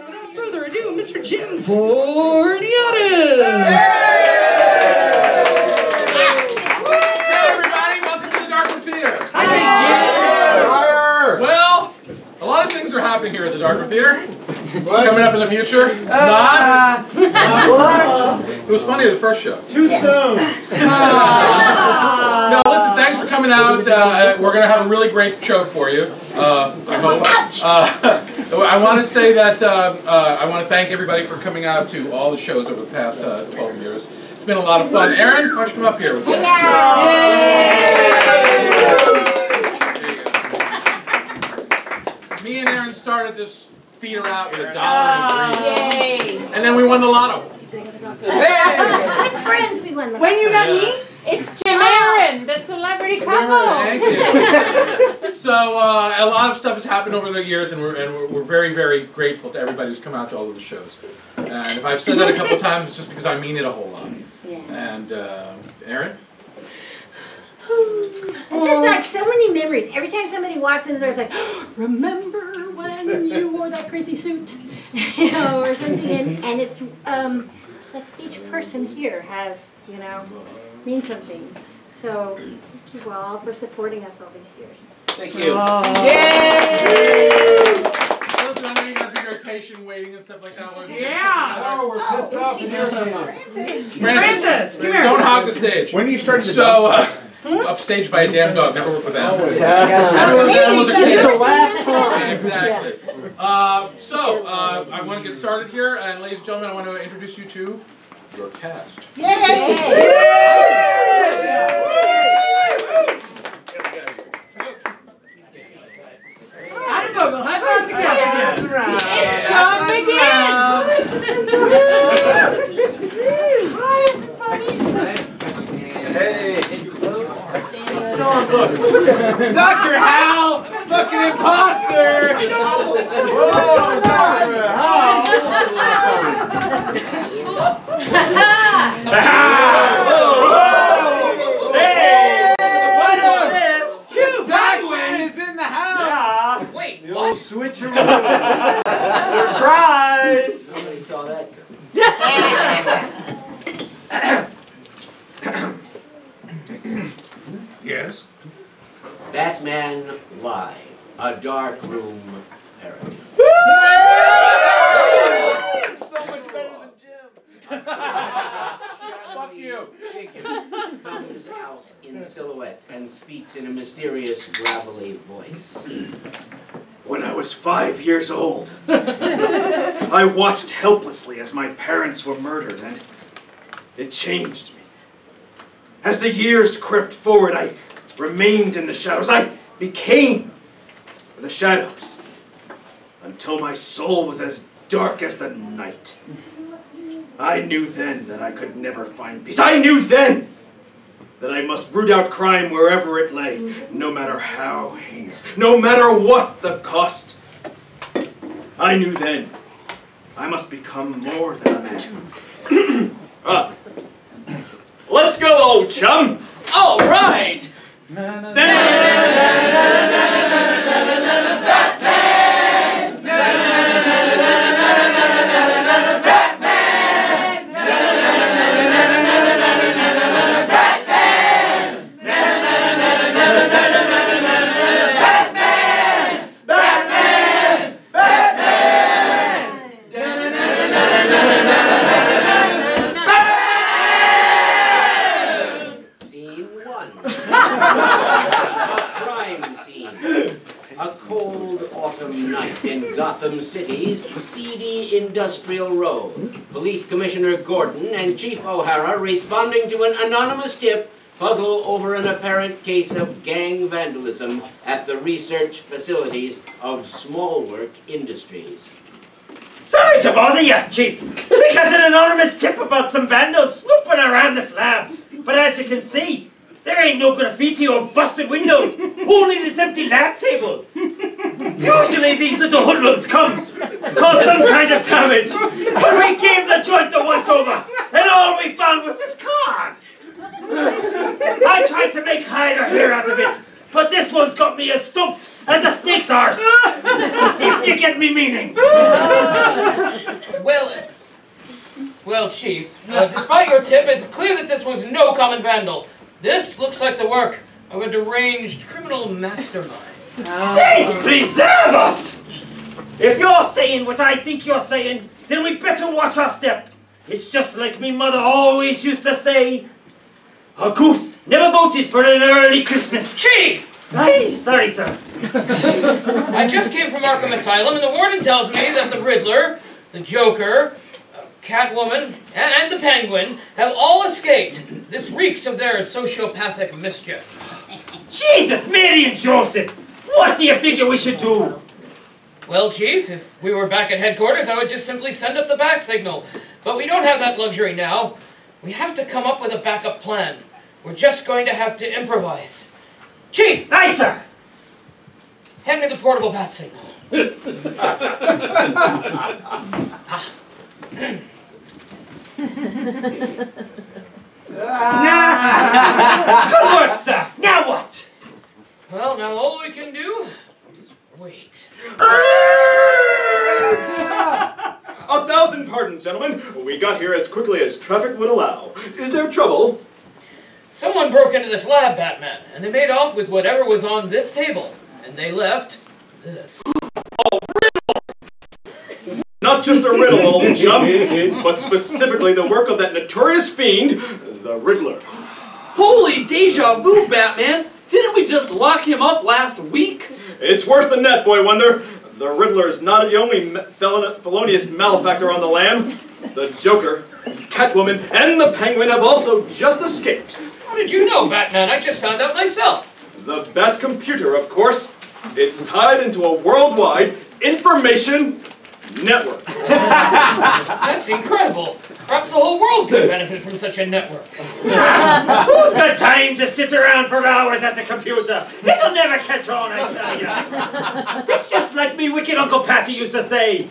gentlemen, without further ado, Mr. Jim Fourniadis! Hey everybody, welcome to the Darkroom Theater. Fire! Well, a lot of things are happening here at the Darkroom Theater. Coming up in the future. Not. What? It was funny the first show. Too soon. No, listen, thanks for coming out. Uh, we're going to have a really great show for you. Uh, I hope. Uh, I want to say that uh, uh, I want to thank everybody for coming out to all the shows over the past uh, 12 years. It's been a lot of fun. Aaron, why don't you come up here with us? Me and Aaron started this theater out with a dollar and three. And then we won the lotto. With friends, we won the. When you met me, It's Jim Aaron, the celebrity couple. Thank you. so uh, a lot of stuff has happened over the years, and we're and we're, we're very very grateful to everybody who's come out to all of the shows. And if I've said that a couple of times, it's just because I mean it a whole lot. Yeah. And uh, Aaron, This is like so many memories. Every time somebody walks in the door, it's like, remember when you wore that crazy suit? you know, or something. And, and it's um, like each person here has, you know, means something. So thank you all for supporting us all these years. thank you. Yay! Listen, I know you guys be very patient, waiting and stuff like that. Yeah. Oh, we're pissed off. Francis, Francis, come here. don't hog the stage. When are you starting to So, uh, upstaged by a damn dog. Never work with animals. Yeah. Animals, animals are This is kids. the last time. Exactly. Uh, so, uh, I want to get started here, and ladies and gentlemen, I want to introduce you to your cast. Yay! Adam Dr. Hal! Fucking imposter! Whoa, Dr. Hal! Hey! What is this? Dagwin is in the house! Yeah. Wait, what? switcheroo. Surprise! Somebody saw that Yes. Batman Live, a dark room parody. so much better than Jim. Fuck you. Figure comes out in silhouette and speaks in a mysterious, gravelly voice. When I was five years old, I watched helplessly as my parents were murdered, and it changed me. As the years crept forward, I remained in the shadows. I became the shadows until my soul was as dark as the night. I knew then that I could never find peace. I knew then that I must root out crime wherever it lay, no matter how heinous, no matter what the cost. I knew then I must become more than a man. Ah. let's go, old chum! All right! Scene Gotham City's seedy industrial road. Police Commissioner Gordon and Chief O'Hara, responding to an anonymous tip, puzzle over an apparent case of gang vandalism at the research facilities of Smallwork Industries. Sorry to bother you, Chief. We got an anonymous tip about some vandals snooping around this lab. But as you can see, there ain't no graffiti or busted windows, only this empty lab table. Usually these little hoodlums come, cause some kind of damage. But we gave the joint a once over, and all we found was this card. I tried to make hide or hair out of it, but this one's got me as stumped as a snake's arse. if you get me meaning. Well, Chief, uh, despite your tip, it's clear that this was no common vandal. This looks like the work of a deranged mastermind. Saints preserve us! If you're saying what I think you're saying, then we better watch our step. It's just like me mother always used to say, a goose never voted for an early Christmas. Chief! Aye, sorry, sir. I just came from Arkham Asylum, and the warden tells me that the Riddler, the Joker, uh, Catwoman, and, and the Penguin have all escaped. This reeks of their sociopathic mischief. Jesus, Mary and Joseph! What do you figure we should do? Well, Chief, if we were back at headquarters, I would just simply send up the bat signal. But we don't have that luxury now. We have to come up with a backup plan. We're just going to have to improvise. Chief! Aye, sir! Hand me the portable bat signal. Good work, sir! Now what? Well, now all we can do is wait. A thousand pardons, gentlemen. We got here as quickly as traffic would allow. Is there trouble? Someone broke into this lab, Batman, and they made off with whatever was on this table. And they left this. Not just a riddle, old chum, but specifically the work of that notorious fiend, the Riddler. Holy deja vu, Batman! Didn't we just lock him up last week? It's worse than that, Boy Wonder. The Riddler is not the only felonious malefactor on the lam. The Joker, Catwoman, and the Penguin have also just escaped. How did you know, Batman? I just found out myself. The Bat computer, of course. It's tied into a worldwide information network. That's incredible. Perhaps the whole world could benefit from such a network. Who's got time to sit around for hours at the computer? It'll never catch on, I tell you. It's just like me wicked Uncle Patty used to say.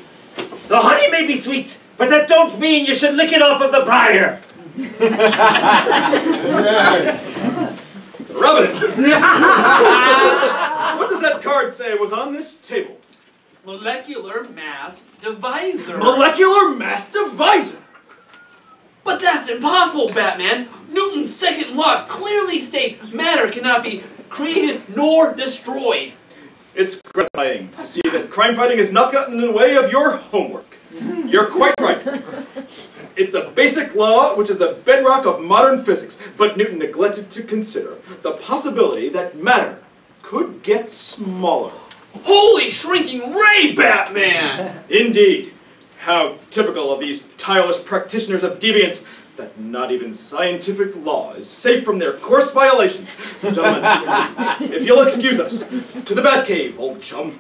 The honey may be sweet, but that don't mean you should lick it off of the briar. Rub it! what does that card say was on this table? Molecular mass divisor. Molecular mass divisor! But that's impossible, Batman! Newton's second law clearly states matter cannot be created nor destroyed. It's gratifying to see that crime fighting has not gotten in the way of your homework. You're quite right. It's the basic law which is the bedrock of modern physics, but Newton neglected to consider the possibility that matter could get smaller. Holy shrinking ray, Batman! Indeed. How typical of these tireless practitioners of deviance that not even scientific law is safe from their coarse violations. Gentlemen, if you'll excuse us, to the Batcave, old chum.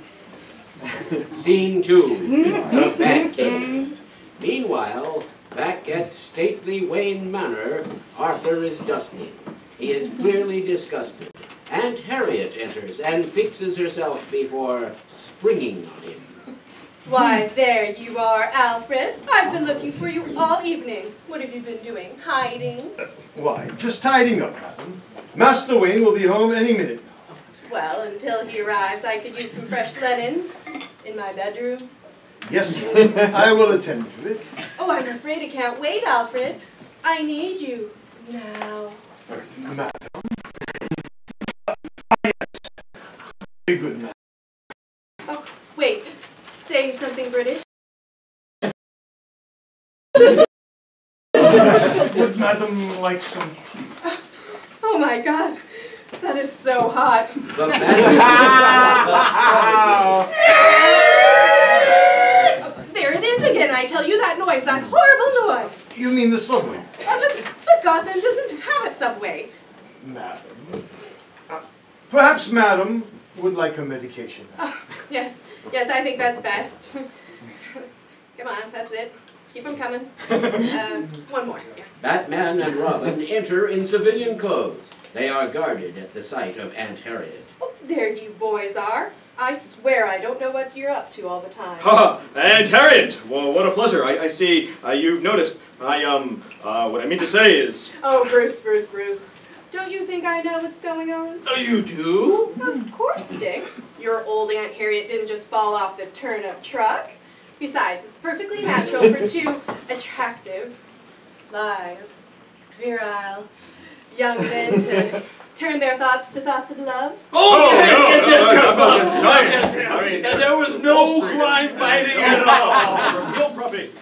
Scene two, the Batcave. Meanwhile, back at stately Wayne Manor, Arthur is dusting. He is clearly disgusted. Aunt Harriet enters and fixes herself before springing on him. Why, there you are, Alfred. I've been looking for you all evening. What have you been doing? Hiding? Why, just tidying up, madam. Master Wayne will be home any minute. Well, until he arrives, I could use some fresh linens in my bedroom. Yes. I will attend to it. Oh, I'm afraid I can't wait, Alfred. I need you now. Madam. Very good, madam. Oh, wait. Say something British. Would madam like some tea? Oh my god. That is so hot. The There it is again. I tell you that noise, that horrible noise. You mean the subway? Oh, but, but Gotham doesn't have a subway. Madam. Perhaps madam would like her medication. Oh, yes, yes, I think that's best. Come on, that's it. Keep them coming. Uh, one more. Yeah. Batman and Robin enter in civilian clothes. They are guarded at the sight of Aunt Harriet. Oh, there you boys are. I swear I don't know what you're up to all the time. Ha! Aunt Harriet! Well, what a pleasure. I, I see uh, you've noticed. I, um, uh, what I mean to say is. Oh, Bruce, Bruce, Bruce. Don't you think I know what's going on? Oh, you do? Of course, Dick. Your old Aunt Harriet didn't just fall off the turnip truck. Besides, it's perfectly natural for two attractive, lithe, virile, young men to turn their thoughts to thoughts of love. Oh, yes, no, yes, no, yes, no, yes, I'm not yes, giant. yes, yes. I mean- And there was no crime fighting at oh, all. Real puppy.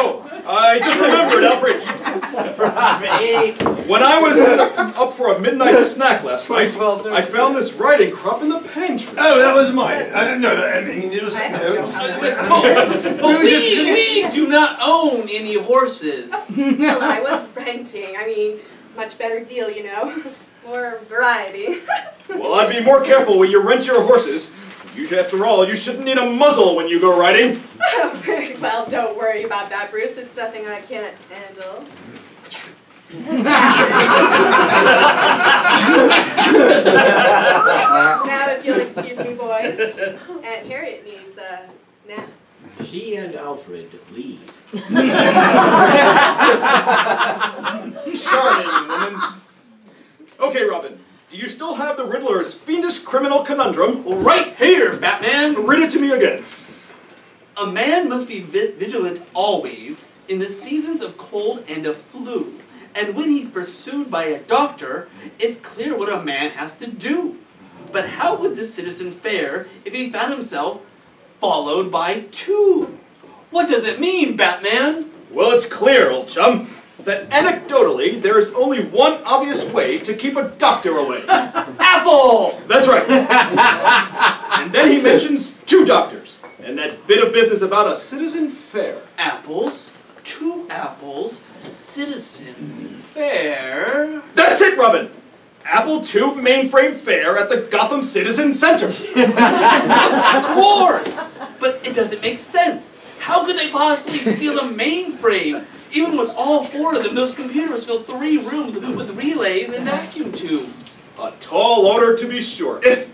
oh, I just remembered, Alfred. When I was uh, up for a midnight snack last night, I found this writing crop in the pantry. Oh, that was mine. I didn't know that. I mean, it was I notes. know. But we, we do not own any horses. Well, I was renting. I mean, much better deal, you know. More variety. Well, I'd be more careful when you rent your horses. You, after all, you shouldn't need a muzzle when you go riding. well, don't worry about that, Bruce. It's nothing I can't handle. now, if you'll excuse me, boys. Aunt Harriet needs a nap. She and Alfred leave. Charming woman. Okay, Robin. Do you still have the Riddler's fiendish criminal conundrum? Right here, Batman. Read it to me again. A man must be vi- vigilant always in the seasons of cold and of flu. And when he's pursued by a doctor, it's clear what a man has to do. But how would this citizen fare if he found himself followed by two? What does it mean, Batman? Well, it's clear, old chum, that anecdotally, there is only one obvious way to keep a doctor away. Apple! That's right. and then he mentions two doctors, and that bit of business about a citizen fair. Apples, two apples, citizen fair. That's it, Robin! Apple II Mainframe Fair at the Gotham Citizen Center. Of course! But it doesn't make sense. How could they possibly steal a mainframe? Even with all four of them, those computers fill three rooms with relays and vacuum tubes. A tall order to be sure, if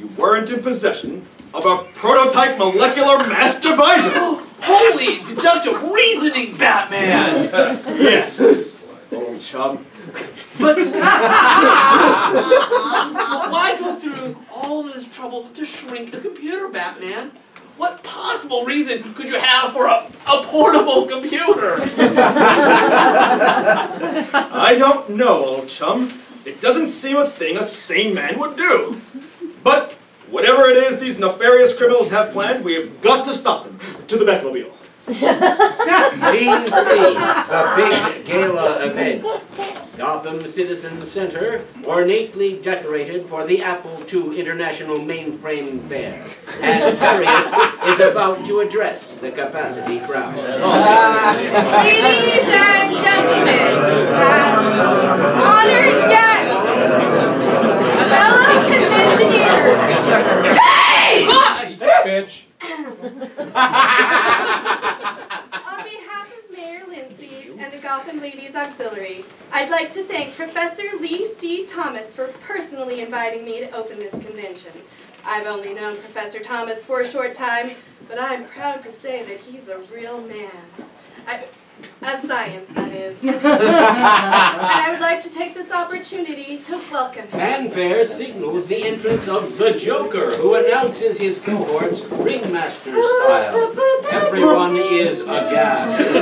you weren't in possession of a prototype molecular mass divisor. Holy deductive reasoning, Batman! yes, old chum. But why go through all this trouble to shrink a computer, Batman? What possible reason could you have for a, a portable computer? I don't know, old chum. It doesn't seem a thing a sane man would do. But whatever it is these nefarious criminals have planned, we have got to stop them. To the Batmobile. Scene three, the big gala event. Gotham Citizen Center, ornately decorated for the Apple II International Mainframe Fair. Aunt Harriet is about to address the capacity crowd. Ladies and gentlemen, uh, honored guests, fellow conventioneers. Hey! Bitch. On behalf of Mayor Lindsay and the Gotham Ladies Auxiliary, I'd like to thank Professor Lee C. Thomas for personally inviting me to open this convention. I've only known Professor Thomas for a short time, but I'm proud to say that he's a real man. I, of science, that is. and I would like to take this opportunity to welcome him. Fanfare signals the entrance of the Joker, who announces his cohorts ringmaster style. Everyone is aghast.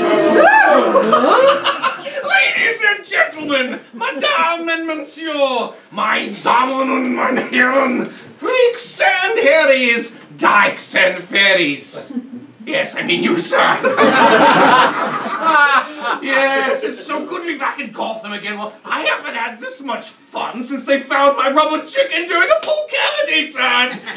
Ladies and gentlemen, Madame and Monsieur, my Damen und meine Herren, freaks and harries, dykes and fairies. Yes, I mean you, sir. yes, it's so good to be back in Gotham again. Well, I haven't had this much fun since they found my rubber chicken during a full cavity search.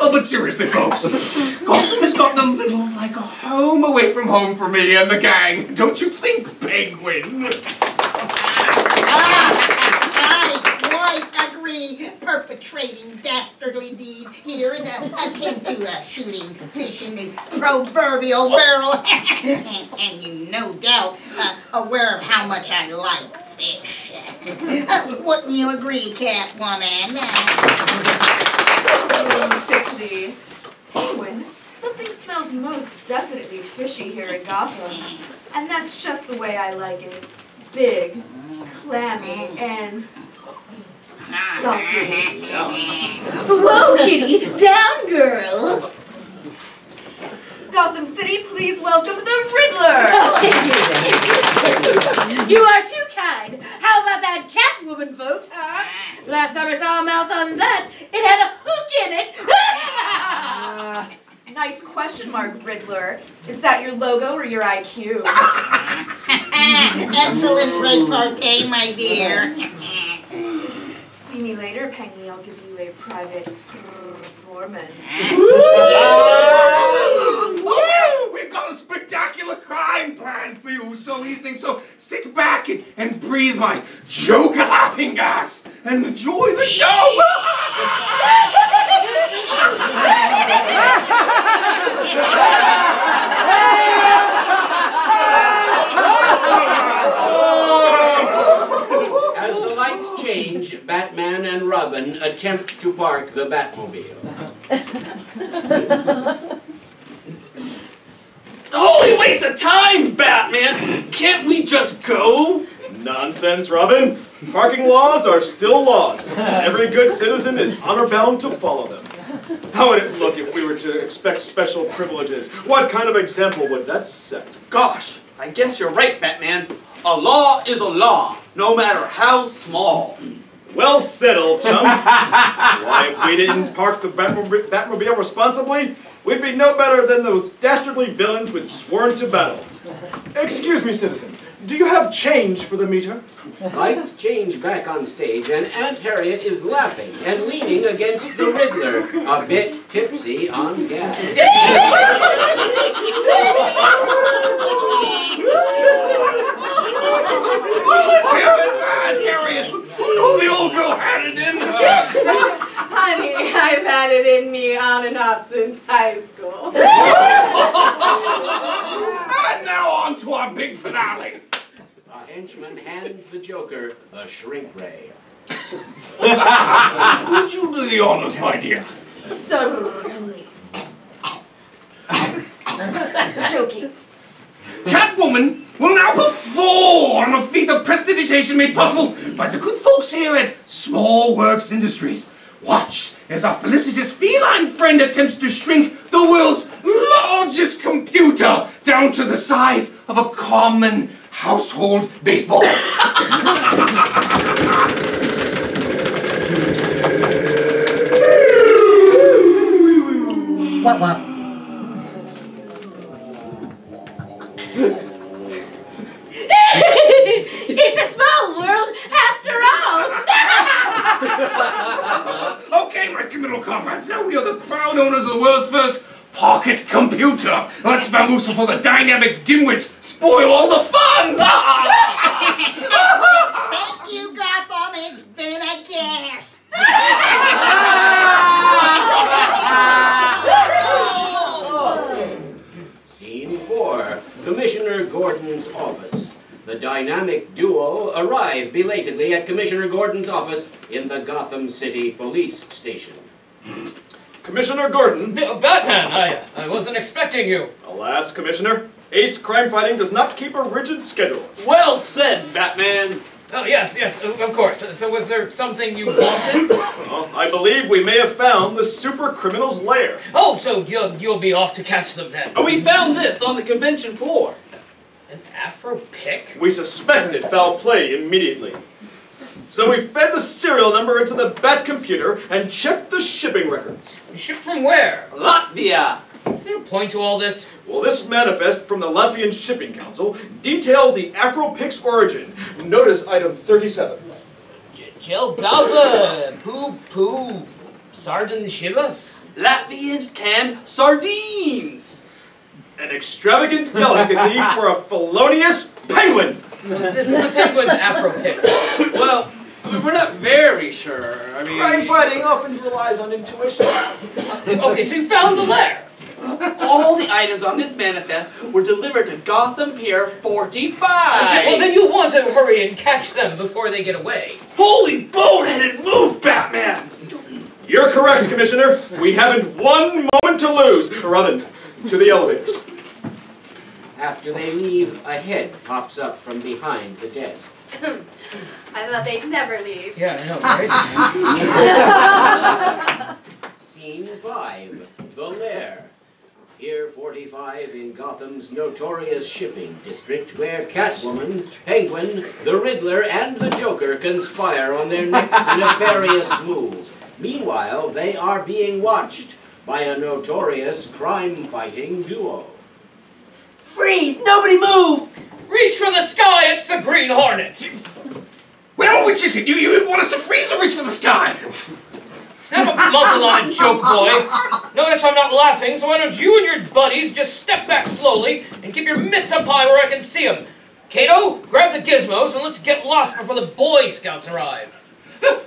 oh, but seriously, folks, Gotham has gotten a little like a home away from home for me and the gang. Don't you think, Penguin? Perpetrating dastardly deed here is a, akin to uh, shooting fish in the proverbial barrel. and, and you no doubt uh, aware of how much I like fish. uh, wouldn't you agree, Catwoman? Quickly. Penguin, something smells most definitely fishy here in Gotham. And that's just the way I like it. Big, clammy, and salty. Whoa, kitty, down, girl. Gotham City, please welcome the Riddler! You are too kind. How about that Catwoman, folks, huh? Last time I saw a mouth on that, it had a hook in it. Nice question mark, Riddler. Is that your logo or your IQ? Excellent repartee, my dear. See me later, Penny. I'll give you a private performance. We've got a spectacular crime planned for you so evening, so sit back and, and breathe my Joker laughing gas and enjoy the show! As the Batman and Robin attempt to park the Batmobile. Holy waste of time, Batman! Can't we just go? Nonsense, Robin. Parking laws are still laws. Every good citizen is honor bound to follow them. How would it look if we were to expect special privileges? What kind of example would that set? Gosh, I guess you're right, Batman. A law is a law, no matter how small. Well said, old chum. Why, if we didn't park the Batmob- Batmobile responsibly, we'd be no better than those dastardly villains we'd sworn to battle. Excuse me, citizen. Do you have change for the meter? Lights change back on stage, and Aunt Harriet is laughing and leaning against the Riddler, a bit tipsy on gas. well, let's hear it, Aunt Harriet! Who knew the old girl had it in her? Honey, I've had it in me on and off since high school. and now on to our big finale. A henchman hands the Joker a shrink ray. Would you do the honors, my dear? Certainly. Joking. Catwoman will now perform on a feat of prestidigitation made possible by the good folks here at Small Works Industries. Watch as our felicitous feline friend attempts to shrink the world's largest computer down to the size of a common household baseball. What, what? it's a small world after all. okay, my middle comrades, now we are the proud owners of the world's first pocket computer. Let's vamoose before the dynamic dimwits spoil all the fun! Thank you, Gotham. It's been a gas. Scene 4. Commissioner Gordon's office. The dynamic duo arrive belatedly at Commissioner Gordon's office in the Gotham City Police Station. Commissioner Gordon. Batman, I, I wasn't expecting you. Alas, Commissioner, ace crime fighting does not keep a rigid schedule. Well said, Batman. Oh, yes, yes, of of course. So was there something you wanted? Well, I believe we may have found the super criminal's lair. Oh, so you'll, you'll be off to catch them then. Oh, we found this on the convention floor. An Afro pick? We suspected foul play immediately. So we fed the serial number into the Bat computer and checked the shipping records. Shipped from where? Latvia. Is there a point to all this? Well, this manifest from the Latvian Shipping Council details the Afro-Pix origin. Notice item 37. Jill Galva, poo poo, sardine shivas. Latvian canned sardines. An extravagant delicacy for a felonious penguin. This is the penguin's Afro pick. Well, I mean, we're not very sure. I mean, Crime fighting often relies on intuition. Okay, so you found the lair. all the items on this manifest were delivered to Gotham Pier 45. Well, then you want to hurry and catch them before they get away. Holy boneheaded move, Batman! You're correct, Commissioner. We haven't one moment to lose. Robin, to the elevators. After they leave, a head pops up from behind the desk. I thought they'd never leave. Yeah, I know, right? Scene 5. The Lair. Pier 45 45 in Gotham's notorious shipping district where Catwoman, Penguin, the Riddler, and the Joker conspire on their next nefarious move. Meanwhile, they are being watched by a notorious crime-fighting duo. Freeze! Nobody move! Reach for the sky, it's the Green Hornet! Well, which is it? You, you want us to freeze or reach for the sky? Snap a muzzle on it, joke boy. Notice I'm not laughing, so why don't you and your buddies just step back slowly and keep your mitts up high where I can see them. Kato, grab the gizmos and let's get lost before the Boy Scouts arrive.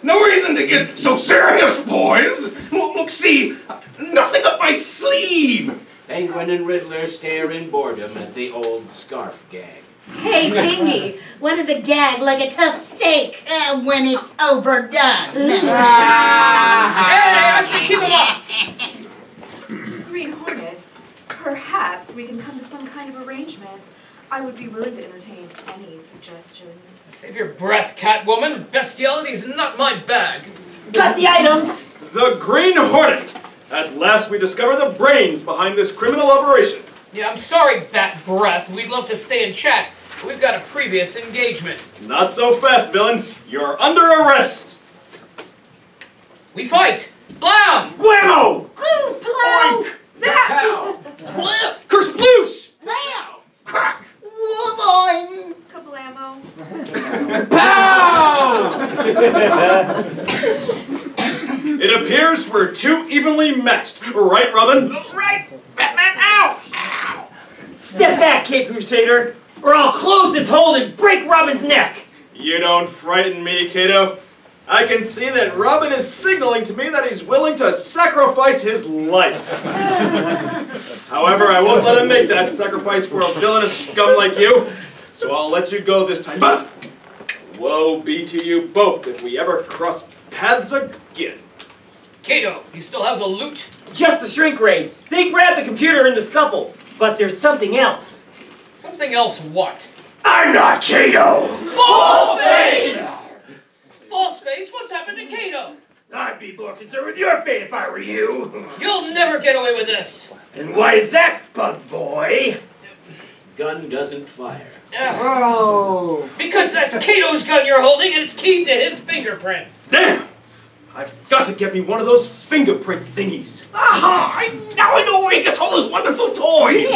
No reason to get so serious, boys. Look, look, see, nothing up my sleeve. Penguin and Riddler stare in boredom at the old scarf gag. Hey, Pingy, when is a gag like a tough steak? Uh, when it's overdone. Hey, I said keep 'em up! Green Hornet, perhaps we can come to some kind of arrangement. I would be willing to entertain any suggestions. Save your breath, Catwoman. Bestiality is not my bag. Got the items! The Green Hornet! At last we discover the brains behind this criminal operation. Yeah, I'm sorry, Bat Breath. We'd love to stay and chat. but We've got a previous engagement. Not so fast, villain. You're under arrest. We fight! Blam! Whammo! Glue, blow, Pow! Splat! Kersploosh! blam, Crack! woman. Couple ammo. It appears we're too evenly matched, right, Robin? Right, Batman, ow! Step back, or I'll close this hole and break Robin's neck! You don't frighten me, Kato. I can see that Robin is signaling to me that he's willing to sacrifice his life. However, I won't let him make that sacrifice for a villainous scum like you, so I'll let you go this time. But woe be to you both if we ever cross paths again. Kato, you still have the loot? Just a shrink ray. They grabbed the computer in the scuffle, but there's something else. Something else what? I'm not Kato! False face! False face, what's happened to Kato? I'd be more concerned with your fate if I were you. You'll never get away with this. And why is that, bug boy? Gun doesn't fire. Oh. because that's Kato's gun you're holding and it's keyed to his fingerprints. Damn! I've got to get me one of those fingerprint thingies. Aha! I, now I know where he gets all those wonderful toys!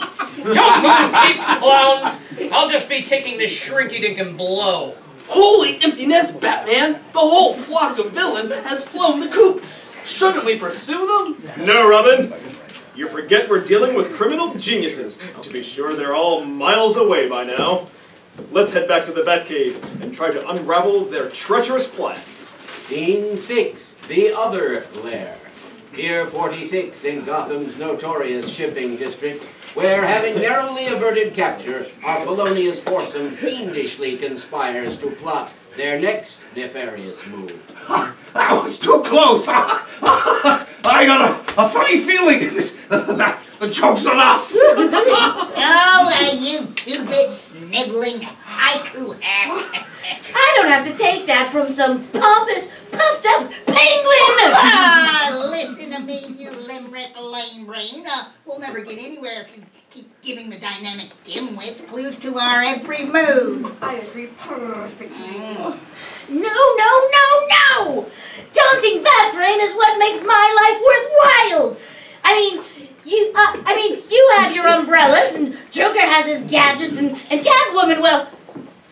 Don't move, keep clowns. I'll just be taking this shrinky dink and blow. Holy emptiness, Batman! The whole flock of villains has flown the coop. Shouldn't we pursue them? No, Robin. You forget we're dealing with criminal geniuses. To be sure, they're all miles away by now. Let's head back to the Batcave and try to unravel their treacherous plans. Scene 6, the other lair. Pier 46 in Gotham's notorious shipping district, where, having narrowly averted capture, our felonious foursome fiendishly conspires to plot their next nefarious move. That was too close! I got a, a funny feeling that the joke's on us! Oh, uh, you two-bit sniveling haiku hack. I don't have to take that from some pompous, puffed up penguin! ah, listen to me, you limerick lame brain. Uh, we'll never get anywhere if you keep giving the dynamic dimwits clues to our every move. I agree perfectly. Mm. No, no, no, no! Daunting bat brain is what makes my life worthwhile! I mean, you, uh, I mean, you have your umbrellas, and Joker has his gadgets, and, and Catwoman, well,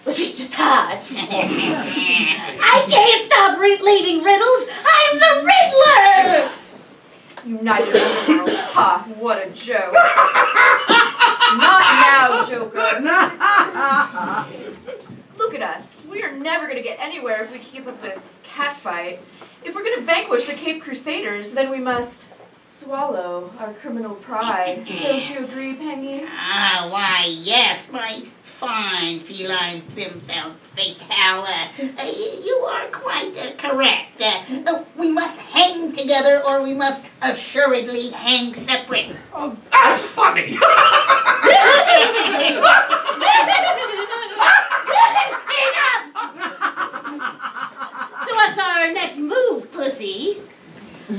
well, she's just hot. I can't stop leaving riddles. I'm the Riddler! The world. Ha, what a joke. Not now, Joker. Look at us. We are never going to get anywhere if we keep up this catfight. If we're going to vanquish the Caped Crusaders, then we must swallow our criminal pride. Don't you agree, Penny? Ah, why, yes, my fine feline femme fatale. Uh, you are quite uh, correct. Uh, uh, we must hang together or we must assuredly hang separate. That's funny! So what's our next move, pussy?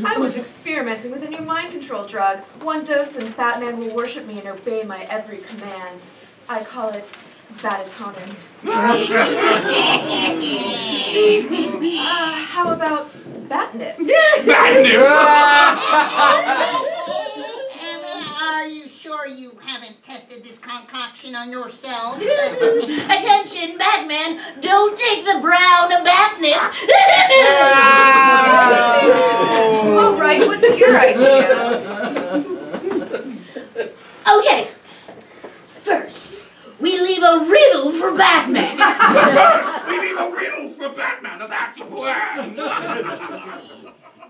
I was experimenting with a new mind control drug. One dose and Batman will worship me and obey my every command. I call it Batatonic. uh, how about Batnip? Emma, are you sure you haven't tested this concoction on yourself? Attention, Batman! Don't take the brown batnip! All right, what's your idea? okay. First, we leave a riddle for Batman. First, we leave a riddle for Batman. Now that's the plan.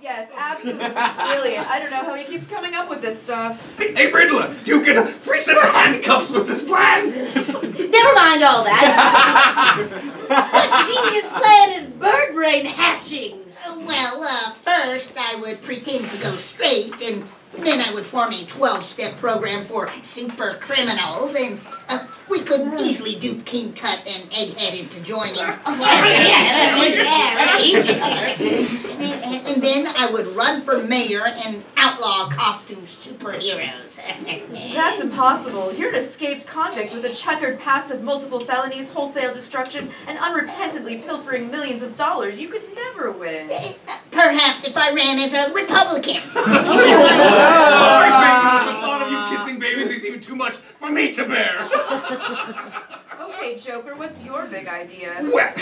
Yes, absolutely brilliant. I don't know how he keeps coming up with this stuff. hey, Riddler, you get a free set of handcuffs with this plan. Never mind all that. what genius plan is bird brain hatching? Well, uh, first I would pretend to go straight, and then I would form a 12-step program for super criminals, and uh, we could easily dupe King Tut and Egghead into joining. yeah, that's easy. And, and then I would run for mayor and outlaw costume superheroes. That's impossible. You're an escaped convict with a checkered past of multiple felonies, wholesale destruction, and unrepentantly pilfering millions of dollars. You could never win. Eh, perhaps if I ran as a Republican. Sorry, Batman, the thought of you kissing babies is even too much for me to bear. Okay, Joker, what's your big idea? Well,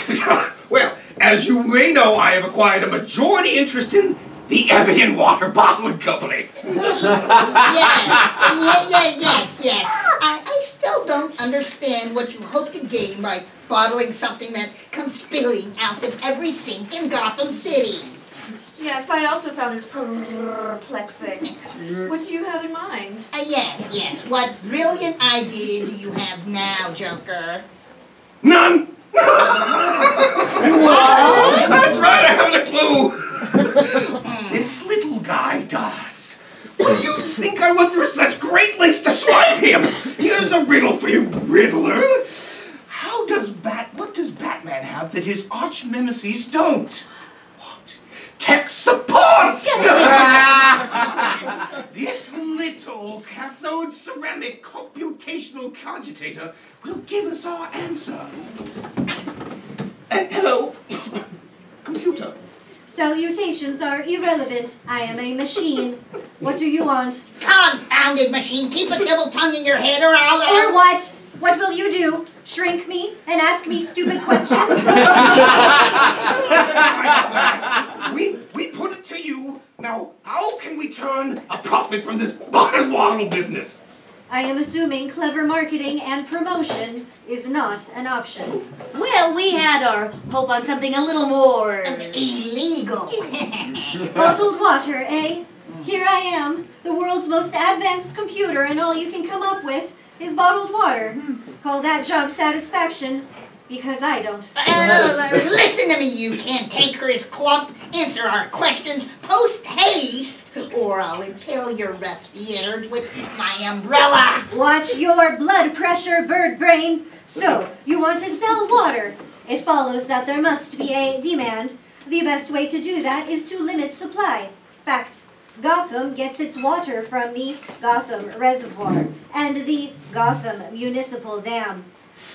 well, as you may know, I have acquired a majority interest in the Evian Water Bottling Company. yes, yeah, yeah, yes, yes. I, I still don't understand what you hope to gain by bottling something that comes spilling out of every sink in Gotham City. Yes, I also found it perplexing. What do you have in mind? Uh, yes, yes. What brilliant idea do you have now, Joker? None. That's right, I haven't a clue. this little guy does. What do you think I went through such great lengths to swipe him? Here's a riddle for you, Riddler. How does Bat? What does Batman have that his arch nemesis don't? What? Tech support. this little cathode ceramic computational cogitator will give us our answer. Uh, hello, computer. Salutations are irrelevant. I am a machine. What do you want? Confounded machine! Keep a civil tongue in your head or I'll... Or what? What will you do? Shrink me and ask me stupid questions? we we put it to you. Now, how can we turn a profit from this bottle waddle business? I am assuming clever marketing and promotion is not an option. Well, we had our hope on something a little more illegal. Bottled water, eh? Here I am, the world's most advanced computer, and all you can come up with is bottled water. Call that job satisfaction, because I don't. Uh, listen to me, you cantankerous clump. Answer our questions post haste, or I'll impale your rusty innards with my umbrella. Watch your blood pressure, bird brain. So, you want to sell water. It follows that there must be a demand. The best way to do that is to limit supply. Fact. Gotham gets its water from the Gotham Reservoir and the Gotham Municipal Dam.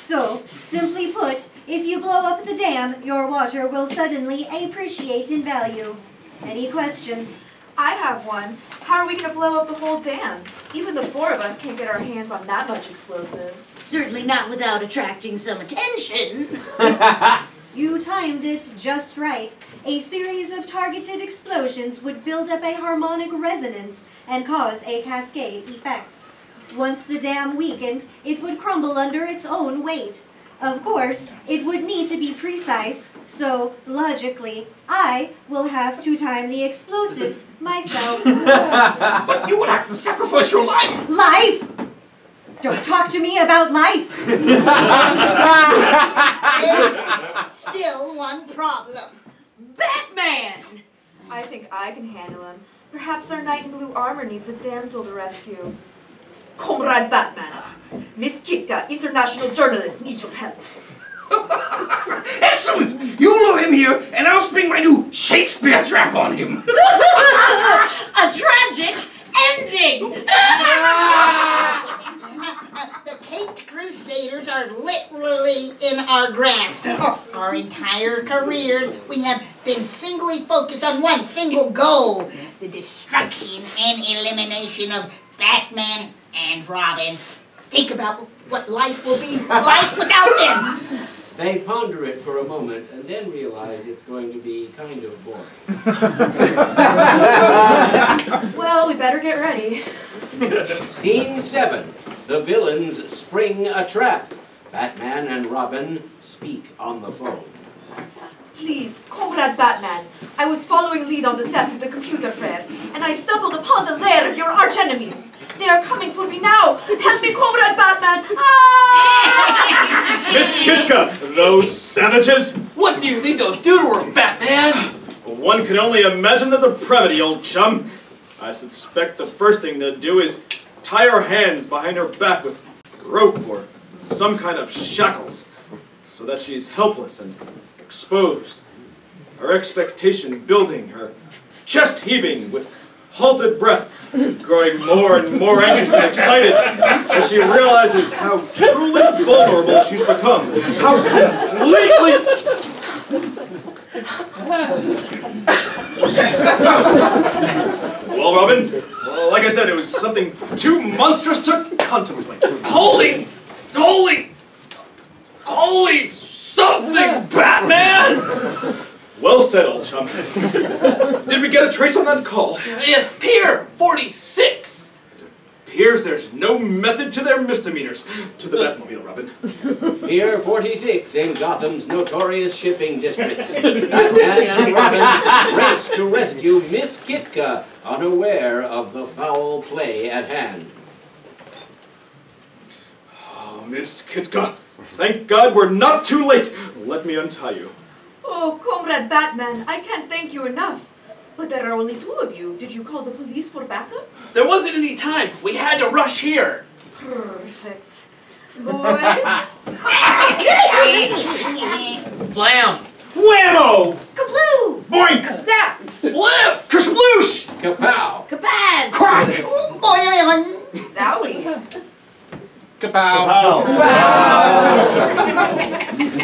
So, simply put, if you blow up the dam, your water will suddenly appreciate in value. Any questions? I have one. How are we going to blow up the whole dam? Even the four of us can't get our hands on that much explosives. Certainly not without attracting some attention. You timed it just right. A series of targeted explosions would build up a harmonic resonance and cause a cascade effect. Once the dam weakened, it would crumble under its own weight. Of course, it would need to be precise, so logically, I will have to time the explosives myself. but you would have to sacrifice your life. Life? Don't talk to me about life. Still one problem. Batman! I think I can handle him. Perhaps our knight in blue armor needs a damsel to rescue. Comrade Batman, Miss Kitka, international journalist, needs your help. Excellent! You lure him here, and I'll spring my new Shakespeare trap on him. A tragic ending! the Caped Crusaders are literally in our grasp. Our entire careers, we have been singly focused on one single goal, the destruction and elimination of Batman and Robin. Think about what life will be like without them. They ponder it for a moment and then realize it's going to be kind of boring. Well, we better get ready. Scene 7. The villains spring a trap. Batman and Robin speak on the phone. Please, Comrade Batman, I was following lead on the theft of the computer fair, and I stumbled upon the lair of your archenemies. They are coming for me now. Help me, Comrade Batman. Ah! Miss Kitka, those savages! What do you think they'll do to her, Batman? One can only imagine the depravity, old chum. I suspect the first thing they'll do is tie her hands behind her back with rope or some kind of shackles, so that she's helpless and exposed. Her expectation building, her chest heaving with halted breath, growing more and more anxious and excited as she realizes how truly vulnerable she's become, how completely well, Robin, well, like I said, it was something too monstrous to contemplate. Holy, holy, holy something, Batman! Well said, old chum. Did we get a trace on that call? Yes, Pier 46! It Appears there's no method to their misdemeanors. To the Batmobile, Robin. Pier 46 in Gotham's notorious shipping district. Batman and Robin race to rescue Miss Kitka, unaware of the foul play at hand. Oh, Miss Kitka, thank God we're not too late. Let me untie you. Oh, Comrade Batman, I can't thank you enough. But there are only two of you. Did you call the police for backup? There wasn't any time. We had to rush here. Perfect. Boys? Blam! Whammo! Kabloo! Boink! Zap! Spliff! Kersploosh! Kapow! Kabaz! Crack! Zowie! Kapow!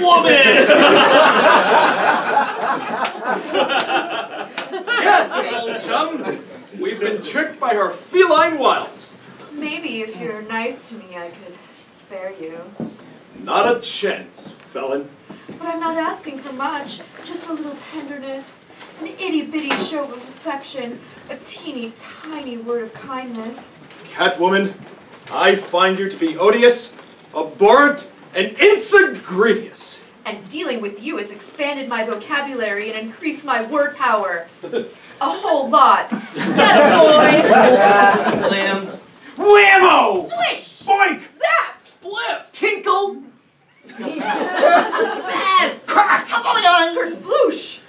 Catwoman! Yes, old chum. We've been tricked by her feline wiles. Maybe if you're nice to me, I could spare you. Not a chance, felon. But I'm not asking for much. Just a little tenderness, an itty bitty show of affection, a teeny tiny word of kindness. Catwoman, I find you to be odious, abhorrent, and insegrevious. And dealing with you has expanded my vocabulary and increased my word power. A whole lot. Get it, boys! Blam! Whammo! Swish! Boink! Zap! Spliff! Tinkle! Kabaz! Crack! Kersploosh!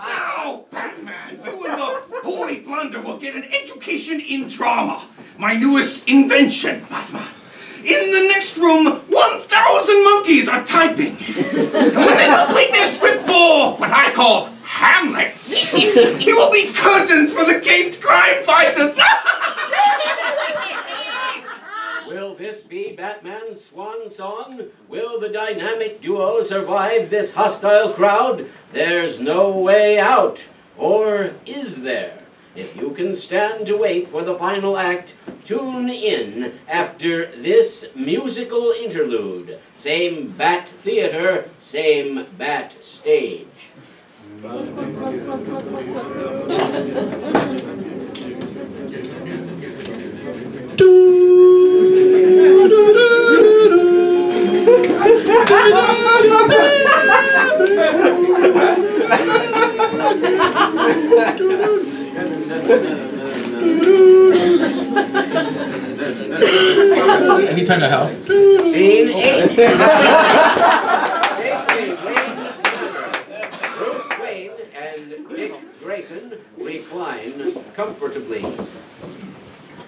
Now, Batman, you and the boy blunder will get an education in drama. My newest invention, Batman. In the next room, 1,000 monkeys are typing. And when they complete their script for what I call Hamlet, it will be curtains for the caped crime fighters. Will this be Batman's swan song? Will the dynamic duo survive this hostile crowd? There's no way out. Or is there? If you can stand to wait for the final act, tune in after this musical interlude. Same Bat Theater, same Bat Stage. Anytime to help. Scene 8. Bruce Wayne and Dick Grayson recline comfortably.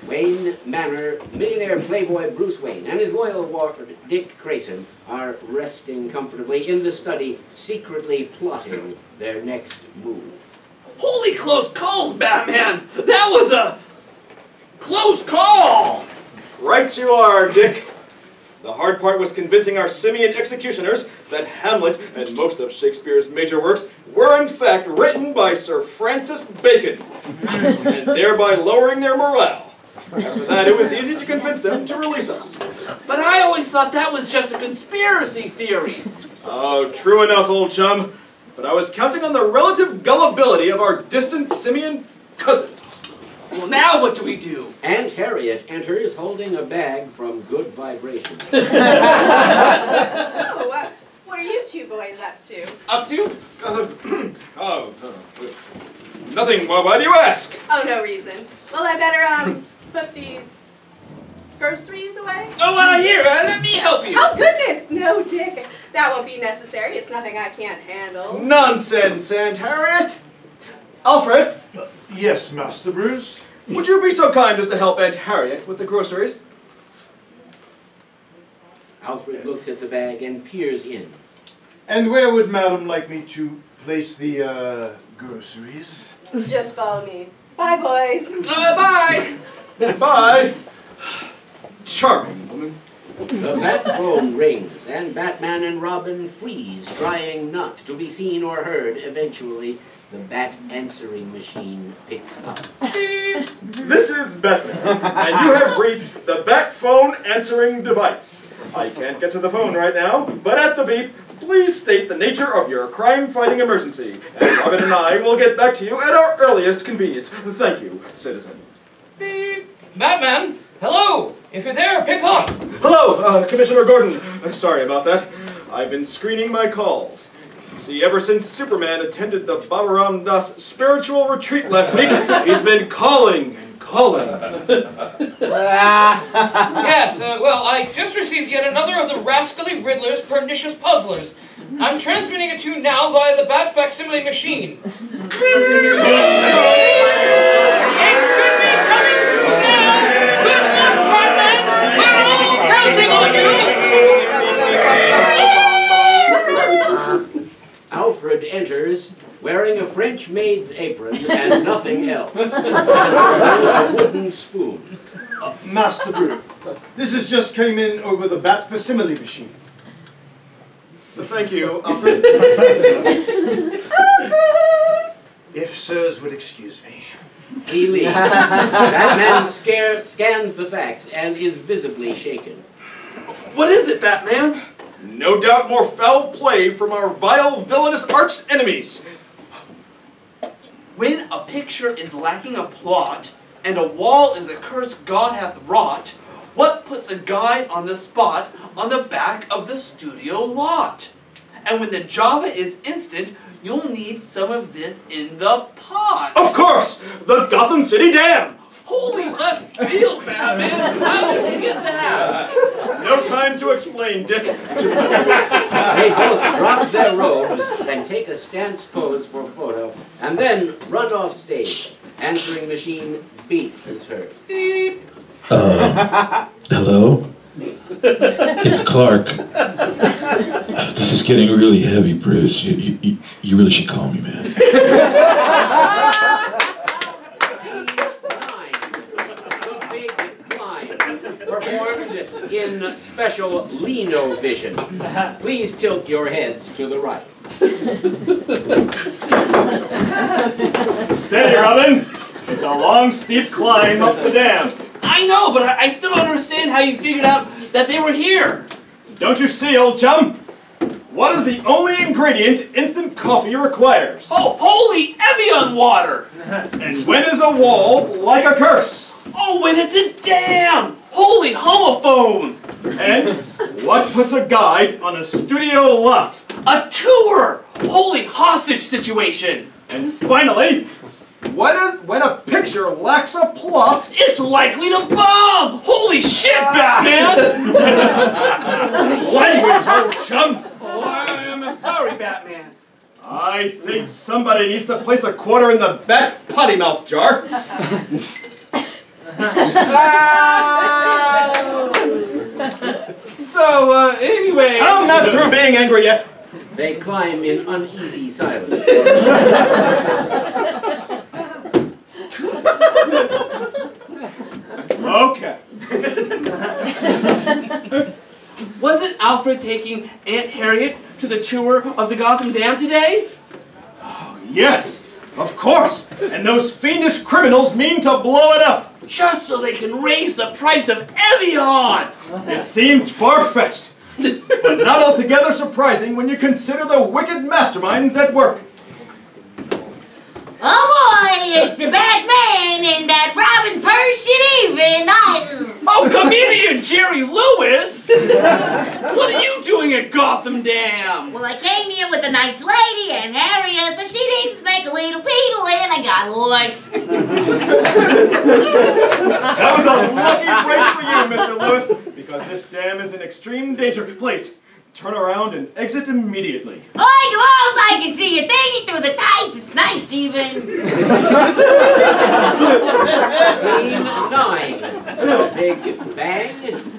Wayne Manor millionaire playboy Bruce Wayne and his loyal ward Dick Grayson are resting comfortably in the study, secretly plotting their next move. Holy close calls, Batman! That was a close call! Right you are, Dick. The hard part was convincing our simian executioners that Hamlet and most of Shakespeare's major works were in fact written by Sir Francis Bacon, and thereby lowering their morale. After that, it was easy to convince them to release us. But I always thought that was just a conspiracy theory. Oh, true enough, old chum. But I was counting on the relative gullibility of our distant simian cousins. Well, now what do we do? Aunt Harriet enters holding a bag from Good Vibrations. Oh, uh, what are you two boys up to? Up to? oh, nothing. Why, why do you ask? Oh, no reason. Well, I better, um, put these groceries away. Oh, uh, here, uh, let me help you. Oh, goodness, no, Dick. That won't be necessary. It's nothing I can't handle. Nonsense, Aunt Harriet. Alfred. Yes, Master Bruce. Would you be so kind as to help Aunt Harriet with the groceries? Alfred looks at the bag and peers in. And where would Madam like me to place the uh, groceries? Just follow me. Bye, boys. Uh, bye. Bye. Charming woman. The bat phone rings, and Batman and Robin freeze, trying not to be seen or heard. Eventually, the bat answering machine picks up. This is Batman, and you have reached the Bat phone answering device. I can't get to the phone right now, but at the beep, please state the nature of your crime-fighting emergency, and Robin and I will get back to you at our earliest convenience. Thank you, citizen. Batman, hello! If you're there, pick up! Hello, uh, Commissioner Gordon. Uh, sorry about that. I've been screening my calls. See, ever since Superman attended the Baba Ram Dass spiritual retreat last week, he's been calling and calling. yes, uh, well, I just received yet another of the rascally Riddler's pernicious puzzlers. I'm transmitting it to you now via the Bat facsimile machine. Alfred enters wearing a French maid's apron and nothing else. a wooden spoon. Uh, Master Bruce, this has just came in over the Bat facsimile machine. Thank you, Alfred. If sirs would excuse me. He leaves. Batman scare, scans the fax and is visibly shaken. What is it, Batman? No doubt more foul play from our vile, villainous arch enemies. When a picture is lacking a plot, and a wall is a curse God hath wrought, what puts a guy on the spot on the back of the studio lot? And when the Java is instant, you'll need some of this in the pot. Of course! The Gotham City Dam! Holy left field, Batman! How did you get that? No time to explain, Dick. They both drop their robes, then take a stance pose for photo, and then run off stage. Answering machine beep is heard. Beep. Uh, hello? It's Clark. This is getting really heavy, Bruce. You, you- you, you really should call me, man. The Big Climb, performed in special Lino vision. Please tilt your heads to the right. Steady, Robin. It's a long, steep climb up the dam. I know, but I, I still don't understand how you figured out that they were here. Don't you see, old chum? What is the only ingredient instant coffee requires? Oh, holy Evian water! And when is a wall like a curse? Oh, when it's a dam! Holy homophone! And what puts a guide on a studio lot? A tour! Holy hostage situation! And finally, when a, when a picture lacks a plot, It's likely to bomb! Holy shit, Batman! language, old chum! oh, I'm sorry, Batman. I think somebody needs to place a quarter in the back potty mouth jar so, uh, anyway. I'm not through being angry yet. They climb in uneasy silence. okay. Wasn't Alfred taking Aunt Harriet to the tour of the Gotham Dam today? Oh, yes, of course. And those fiendish criminals mean to blow it up. Just so they can raise the price of Evian! It seems far-fetched, but not altogether surprising when you consider the wicked masterminds at work. Oh boy, it's the Batman and that Robin person even. I... Oh, comedian Jerry Lewis! what are you doing at Gotham Dam? Well, I came here with a nice lady Aunt Harriet, but she didn't make a little peedle and I got lost. That was a lucky break for you, Mr. Lewis, because this dam is in extreme danger. Please, turn around and exit immediately. Oi, come on, I can see your thing through the tights. It's nice even. Scene nine. Big Bang.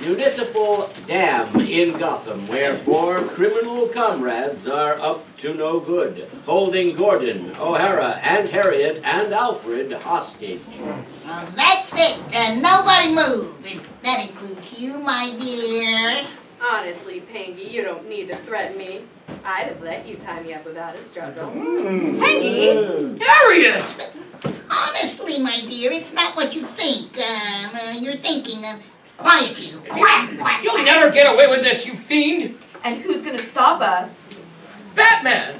Municipal Dam in Gotham, where four criminal comrades are up to no good, holding Gordon, O'Hara, Aunt Harriet, and Alfred hostage. Well, that's it. Uh, nobody move. That includes you, my dear. Honestly, Pangy, you don't need to threaten me. I'd have let you tie me up without a struggle. Peggy? Harriet! Honestly, my dear, it's not what you think. Um, uh, you're thinking. Uh, quiet you. Quack, quack. You'll never get away with this, you fiend! And who's gonna stop us? Batman!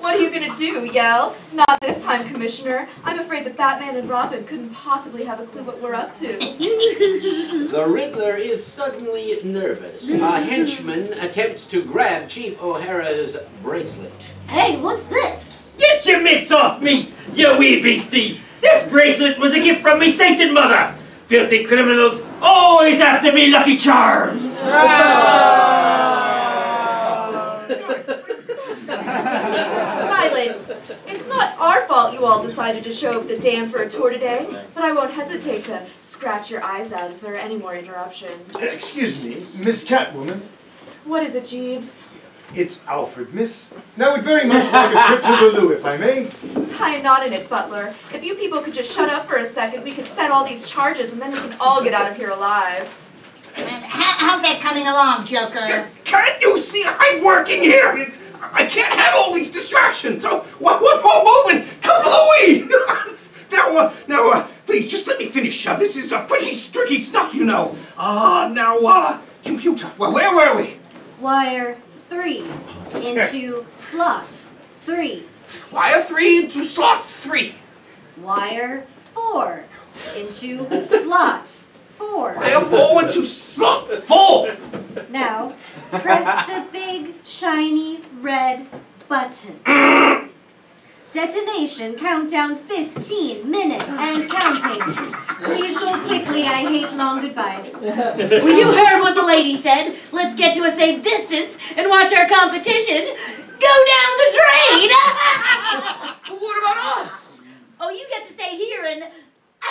What are you gonna do, yell? Not this time, Commissioner. I'm afraid that Batman and Robin couldn't possibly have a clue what we're up to. The Riddler is suddenly nervous. A henchman attempts to grab Chief O'Hara's bracelet. Hey, what's this? Get your mitts off me, you wee beastie! This bracelet was a gift from me sainted mother! Filthy criminals always after me lucky charms! Silence! It's not our fault you all decided to show up the dam for a tour today, but I won't hesitate to scratch your eyes out if there are any more interruptions. Excuse me, Miss Catwoman. What is it, Jeeves? It's Alfred, miss. And I would very much like a trip to the loo, if I may. Tie a knot in it, Butler. If you people could just shut up for a second, we could set all these charges and then we can all get out of here alive. How's that coming along, Joker? Can't you see I'm working here? It- I can't have all these distractions. So what? What more moving? Kablooey! now, uh, now, uh, please just let me finish. Uh, this is uh, pretty tricky stuff, you know. Uh, now, uh, computer. Well, where were we? Wire three into slot three. Wire three into slot three. Wire four into slot four. Wire four into slot four. Now, press the big, shiny, red button. Detonation countdown 15 minutes and counting. Please go quickly, I hate long goodbyes. Well, you heard what the lady said. Let's get to a safe distance and watch our competition go down the drain. what about us? Oh, you get to stay here and have a blast.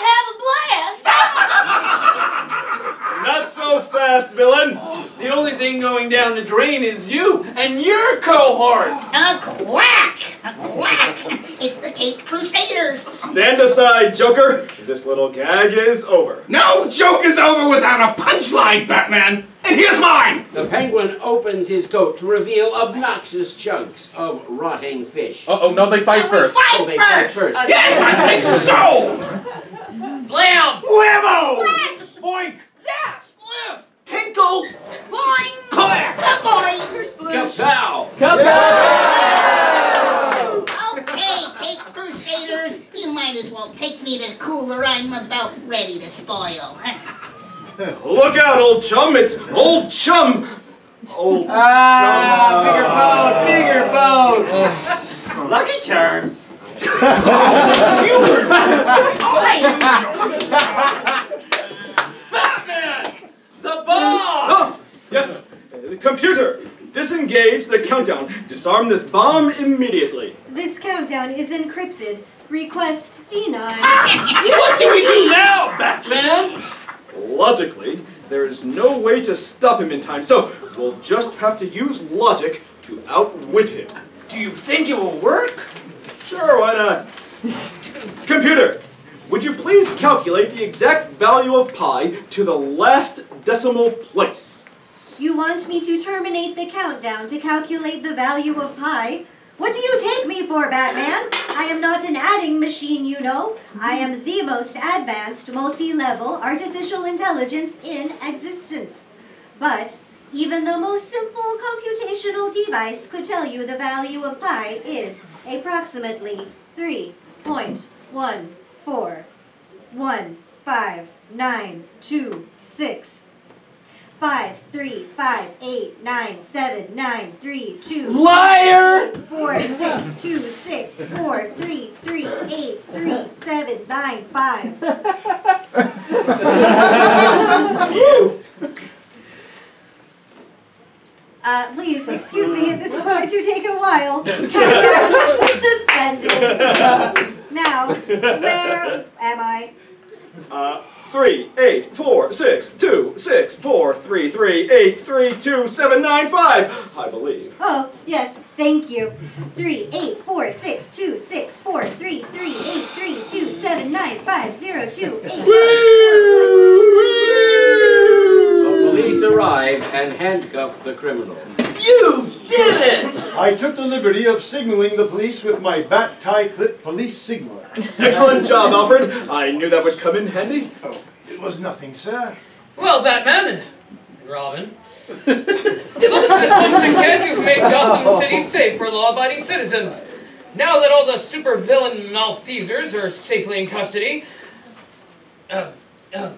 Not so fast, villain. The only thing going down the drain is you and your cohorts! A quack! A quack! It's the Caped Crusaders. Stand aside, Joker. This little gag is over. No joke is over without a punchline, Batman. And here's mine. The penguin opens his coat to reveal obnoxious chunks of rotting fish. Uh oh, no, they fight first. oh, they fight first. Yes, I think so. Blam! Whammo! Boink! Zap! Spliff! Tinkle! Boing! Clack! Boy! Kapow! Okay, Caped Crusaders, you might as well take me to the cooler I'm about ready to spoil. Look out, old chum. It's old chum. Old Ah, bigger boat, bigger boat. Lucky charms! Batman! The bomb! Oh, yes. Uh, Computer, disengage the countdown. Disarm this bomb immediately. This countdown is encrypted. Request denied. What do we do now, Batman? Logically, there is no way to stop him in time, so we'll just have to use logic to outwit him. Do you think it will work? Sure, why not? Computer, would you please calculate the exact value of pi to the last decimal place? You want me to terminate the countdown to calculate the value of pi? What do you take me for, Batman? I am not an adding machine, you know. I am the most advanced multi-level artificial intelligence in existence. But even the most simple computational device could tell you the value of pi is approximately 3.141592 Five, three, five, eight, nine, seven, nine, three, two. Liar! Four, six, two, six, four, three, three, eight, three, seven, nine, five. Uh, please, excuse me, this is going to take a while. Countdown suspended. Now, where am I? Uh, three, eight, four, six, two, six, four, three, three, eight, three, two, seven, nine, five. I believe. Oh, yes, thank you. Three, eight, four, six, two, six, four, three, three, eight, three, two, seven, nine, five, zero, two, eight. The police arrive and handcuff the criminals. You did it! I took the liberty of signaling the police with my bat tie clip police signaler. Excellent job, Alfred. I knew that would come in handy. Oh, it was nothing, sir. Well, Batman and Robin, it looks as once again you've made Gotham City safe for law-abiding citizens. Now that all the supervillain malfeasers are safely in custody, uh, uh,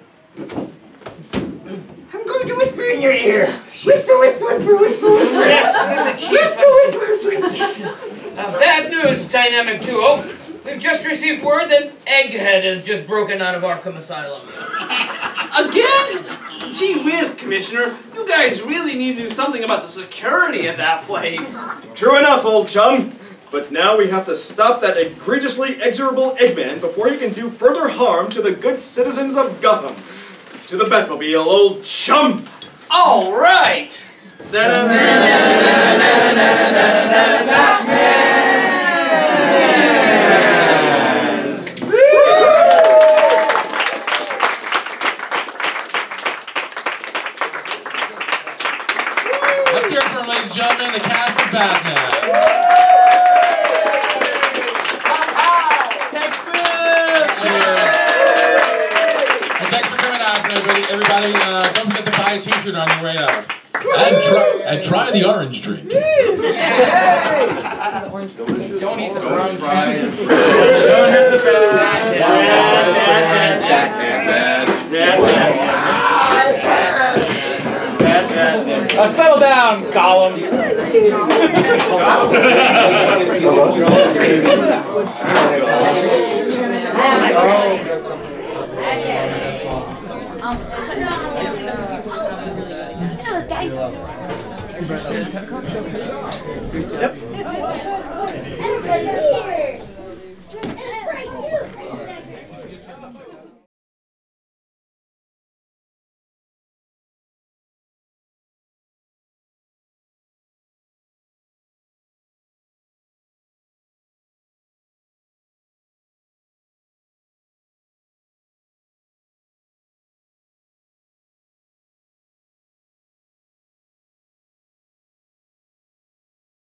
I'm going to whisper in your ear. Whisper, whisper, whisper, whisper, whisper. Yes, Mr. Chief. Whisper, whisper, whisper, Uh, bad news, Dynamic Duo. We've just received word that Egghead has just broken out of Arkham Asylum. Again? Gee whiz, Commissioner. You guys really need to do something about the security at that place. True enough, old chum. But now we have to stop that egregiously exorable Eggman before he can do further harm to the good citizens of Gotham. To the Batmobile, old chum! All right.